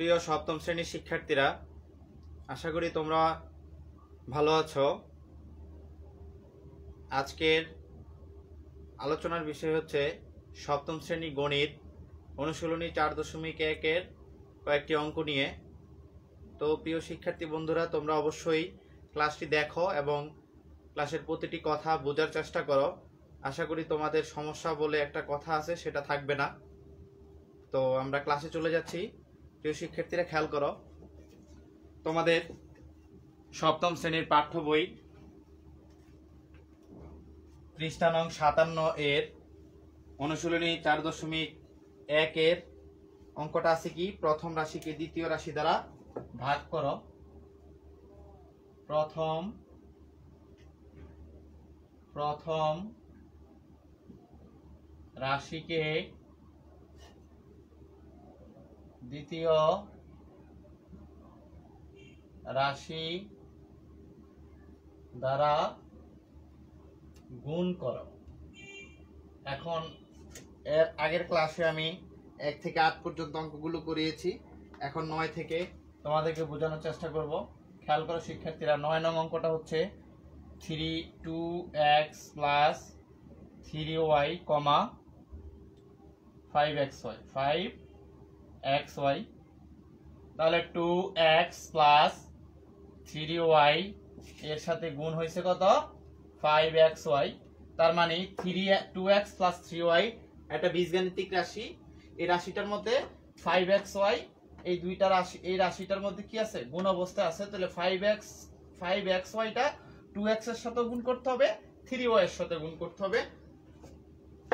প্রিয় সপ্তম শ্রেণির শিক্ষার্থীরা, আশা করি তোমরা ভালো আছো। আজকের আলোচনার বিষয় হচ্ছে সপ্তম শ্রেণি গণিত, অনুশীলনী চার দশমিক একের কয়েকটি অঙ্ক নিয়ে। তো প্রিয় শিক্ষার্থী বন্ধুরা, তোমরা অবশ্যই ক্লাসটি দেখো এবং ক্লাসের প্রতিটি কথা বোঝার চেষ্টা করো। আশা করি তোমাদের সমস্যা বলে একটা কথা আছে, সেটা থাকবে না। তো আমরা ক্লাসে চলে যাচ্ছি। প্রিয় শিক্ষার্থীরা, খেয়াল করো, তোমাদের সপ্তম শ্রেণির পাঠ্য বই পৃষ্ঠা নং সাতান্ন এর অনুশীলনী চার দশমিক এক এর অঙ্কটা আছে কি? প্রথম রাশিকে দ্বিতীয় রাশি দ্বারা ভাগ করো। প্রথম প্রথম রাশিকে দ্বিতীয় রাশি দ্বারা গুণ করো। এখন এর আগের ক্লাসে আমি এক থেকে আট পর্যন্ত অঙ্কগুলো করিয়েছি। এখন নয় থেকে তোমাদেরকে বোঝানোর চেষ্টা করব। খেয়াল করো, শিক্ষার্থীরা, নয় নং অঙ্কটা হচ্ছে three two x plus three y comma five x y five x y, তাহলে two x plus three y এর সাথে গুণ হয়েছে কত? ফাইভ এক্স ওয়াই, তার মানে three two x plus three y, একটা বীজগাণিতিক রাশি। এই রাশিটার মধ্যে ফাইভ এক্স ওয়াই, এই দুইটা রাশি, এই রাশিটার মধ্যে কি আছে? গুণ অবস্থায় আছে, তাহলে ফাইভ এক্স ফাইভ এক্স ওয়াইটা টু এক্সের সাথে গুণ করতে হবে, থ্রি ওয়াই এর সাথে গুণ করতে হবে।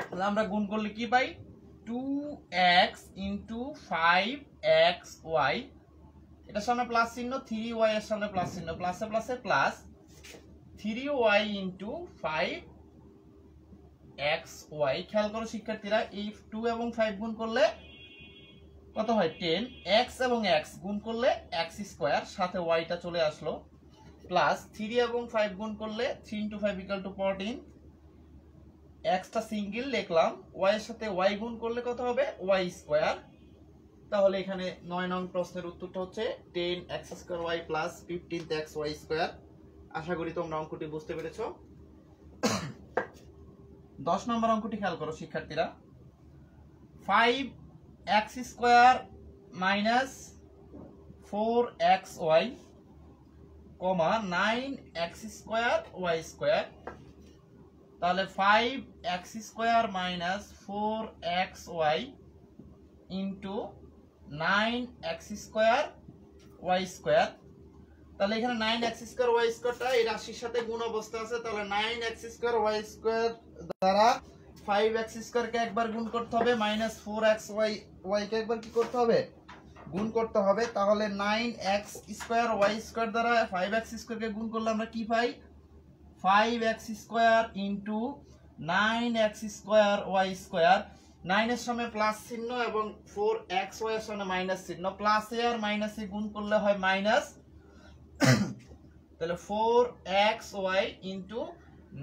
তাহলে আমরা গুণ করলে কি পাই? Two x into five x y এটার সামনে প্লাস চিহ্ন থ্রি ওয়াই এর সামনে প্লাস চিহ্ন প্লাসে প্লাসে plus three y into five x y খেয়াল করো শিক্ষার্থীরা, এই টু এবং ফাইভ গুণ করলে কত হয়? টেন এক্স এবং এক্স গুণ করলে এক্স স্কোয়ার সাথে ওয়াইটা চলে আসলো। প্লাস থ্রি এবং ফাইভ গুণ করলে three into five equal to fourteen extra single লিখলাম ওয়াই এর সাথে ওয়াই গুণ করলে কত হবে? ওয়াই স্কোয়ার তাহলে এখানে নয় নং প্রশ্নের উত্তরটা হচ্ছে ten x square y plus fifteen x y square আশা করি তোমরা অঙ্কটি বুঝতে পেরেছ। দশ নম্বর অঙ্কটি খেয়াল করো, শিক্ষার্থীরা। Five x square minus four x y comma nine x square y square তাহলে five x square minus four x y into nine x square y square তাহলে এখানে নাইন এক্স স্কোয়ার ওয়াই স্কোয়ারটা এই রাশির সাথে গুণ অবস্থা আছে। তাহলে nine x square y square দ্বারা ফাইভ এক্স স্কোয়ারকে একবার গুণ করতে হবে মাইনাস ফোর এক্স ওয়াই ওয়াইকে একবার কি করতে হবে? গুণ করতে হবে। তাহলে nine x square y square দ্বারা ফাইভ এক্স স্কোয়ারকে গুণ করলে আমরা কি পাই? Five x square into nine x square y square নাইনের সামনে প্লাস চিহ্ন এবং ফোর এক্স ওয়াই এর সামনে মাইনাস চিহ্ন। প্লাস আর মাইনাস গুণ করলে হয় মাইনাস তাহলে four x y into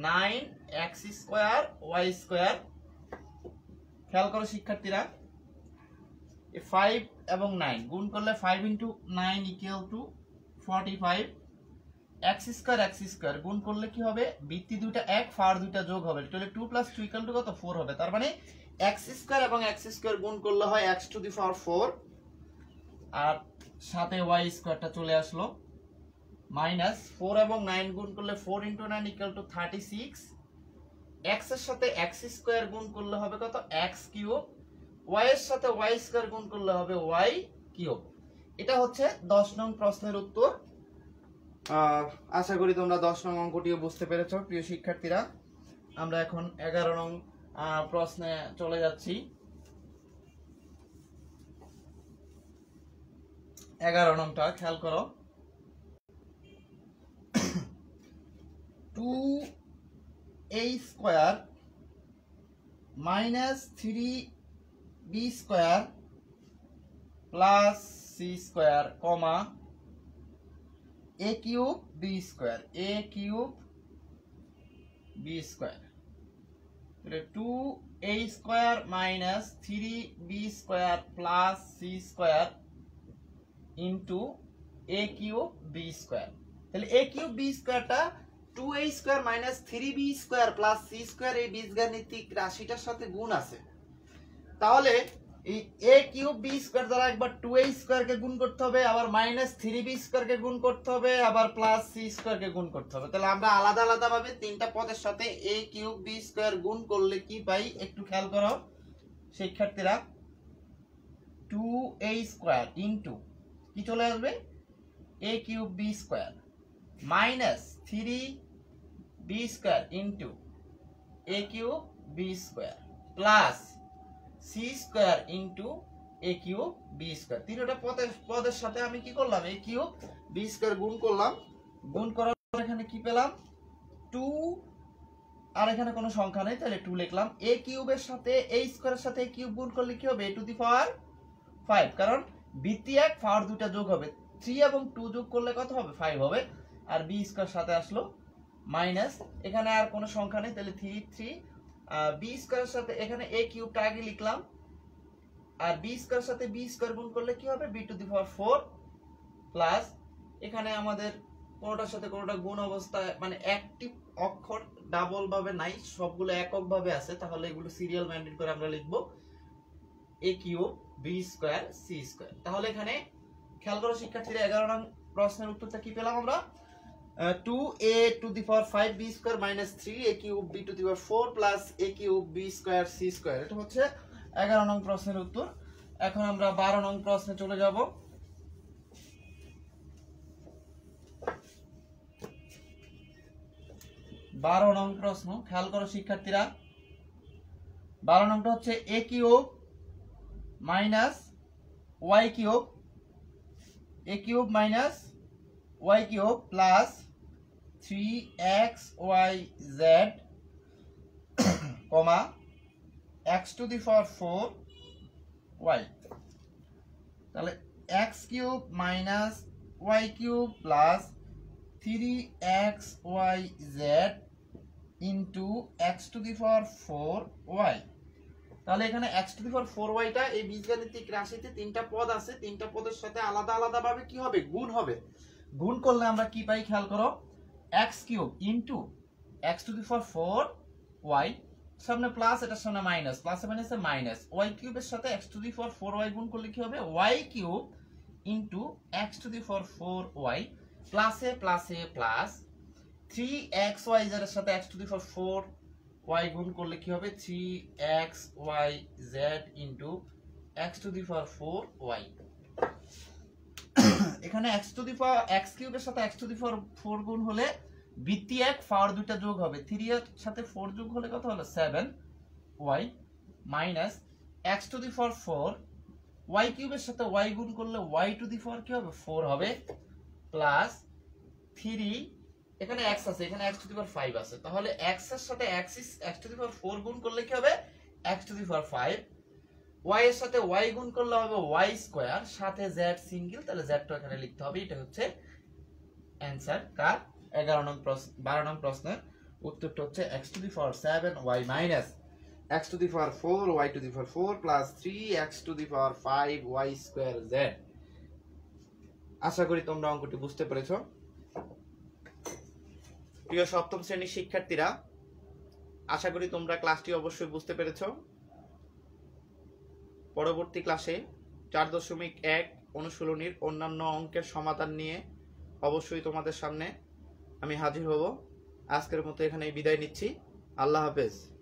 nine x square y square খেয়াল করো শিক্ষার্থীরা। ফাইভ এবং নাইন গুণ করলে five into nine equal to forty five x square x square গুণ করলে কি হবে? বৃত্তি দুইটা এক, ফার দুইটা যোগ হবে। Two plus two equal to কত? ফোর হবে। তার মানে এক্স স্কোয়ার এবং এক্স স্কোয়ার গুণ করলে হয় x to the power four আর সাথে ওয়াই স্কোয়ারটা চলে আসলো। মাইনাস ফোর এবং নাইন গুণ করলে four into nine equal to thirty six এক্সের সাথে এক্স স্কোয়ার গুণ করলে হবে কত? এক্স কিউব ওয়াই এর সাথে ওয়াই স্কোয়ার গুণ করলে হবে ওয়াই কিউব এটা হচ্ছে দশ নং প্রশ্নের উত্তর। আশা করি তোমরা দশ নং অঙ্কটিও বুঝতে পেরেছ, প্রিয় শিক্ষার্থীরা। আমরা এখন এগারো নং প্রশ্নে চলে যাচ্ছি। এগারো নংটা, খেয়াল করো। Two a square minus three b square plus c square, comma a cube b square a cube b square two a square minus three b square plus c square into a cube b square তাহলে a cube b স্কোয়ারটা two a square minus three b square plus c square এই বীজগাণিতিক রাশিটার সাথে গুণ আছে। তাহলে এই এ cube b square দ্বারা একবার টু এ স্কোয়ারকে গুণ করতে হবে, আবার মাইনাস থ্রি বি স্কোয়ারকে গুণ করতে হবে, আবার প্লাস সি স্কোয়ারকে গুণ করতে হবে। তাহলে আমরা আলাদা আলাদা ভাবে তিনটা পদের সাথে এ কিউব বি স্কোয়ার গুণ করলে কি পাই? একটু খেয়াল করো, শিক্ষার্থীরা। টু এ স্কোয়ার ইন্টু কি চলে আসবে? A cube b square minus three b square into a cube b square plus c square into a cube b square তিনটা পদের পদের সাথে আমি কি করলাম? এ কিউব বি স্কোয়ার গুণ করলাম। গুণ করার পর এখানে কি পেলাম? টু আর এখানে কোনো সংখ্যা নেই, তাহলে টু লিখলাম। এ কিউবের সাথে এ স্কোয়ারের সাথে কিউব গুণ করলে কি হবে? এ টু দি পাওয়ার ফাইভ কারণ বিতি এক পাওয়ার দুটা যোগ হবে। থ্রি এবং টু যোগ করলে কত হবে? ফাইভ হবে। আর বি স্কোয়ার সাথে আসলো মাইনাস এখানে আর কোনো সংখ্যা নেই, তাহলে থ্রি থ্রি বি স্কোয়ারের সাথে মানে ভাবে তাহলে সিরিয়াল মেনটেন করে আমরা লিখব a cube b square c square তাহলে এখানে খেয়াল করো শিক্ষার্থীরা এগারো নং প্রশ্নের উত্তরটা কি পেলাম আমরা? Two a to the power five b square minus three a cube b to the power four plus a cube b square c square এটা হচ্ছে এগারো নং প্রশ্নের উত্তর। এখন আমরা বারো নং প্রশ্নে চলে যাব। বারো নং প্রশ্ন, খেয়াল করো শিক্ষার্থীরা। বারো নংটা হচ্ছে a cube minus y cube a cube minus y cube plus three x y z comma x to the power four y তাহলে x cube minus y cube plus three x y z into x to the power four y তাহলে এখানে x to the power four ওয়াইটা এই বীজগাণিতিক রাশিতে তিনটা পদ আছে। তিনটা পদের সাথে আলাদা আলাদা ভাবে কি হবে? গুণ হবে। গুণ করলে আমরা কি পাই? খেয়াল করো। X cube into x to the power four y সামনে প্লাস এটার সামনে মাইনাস প্লাস মাইনাসে মাইনাস ওয়াই কিউবের সাথে x to the power four y গুণ করলে কি হবে? Y cube into x to the power four y প্লাসে প্লাসে plus three x y z এর সাথে x to the power four y গুণ করলে কি হবে? Three x y z into x to the power four y এখানে x to the power x কিউবের সাথে x to the power four গুণ হলে বৃত্তি এক পাওয়ার দুইটা যোগ হবে। থ্রি এর সাথে ফোর যোগ হলে কত হলো? Seven y minus x to the power four y কিউবের সাথে ওয়াই গুণ করলে ওয়াই টু দি পাওয়ার কি হবে? ফোর হবে। প্লাস থ্রি এখানে এক্স আছে, এখানে x to the power five আছে। তাহলে এক্সের সাথে x x to the power four গুণ করলে কি হবে? X to the power five y এর সাথে ওয়াই গুণ করলে হবে ওয়াই স্কোয়ার সাথে জেড সিঙ্গেল তাহলে জেডটা এখানে লিখতে হবে এটা হচ্ছে অ্যান্সার কার? এগারো নং প্রশ্ন, বারো নং প্রশ্নের উত্তরটা হচ্ছে x to the power seven y minus x to the power four y to the power four plus three x to the power five y square z আশা করি তোমরা অঙ্কটি বুঝতে পেরেছ। প্রিয় সপ্তম শ্রেণির শিক্ষার্থীরা, আশা করি তোমরা ক্লাসটি অবশ্যই বুঝতে পেরেছ। পরবর্তী ক্লাসে চার দশমিক এক অনুশীলনীর অন্যান্য অঙ্কের সমাধান নিয়ে অবশ্যই তোমাদের সামনে আমি হাজির হব। আজকের মতো এখানে বিদায় নিচ্ছি। আল্লাহ হাফেজ।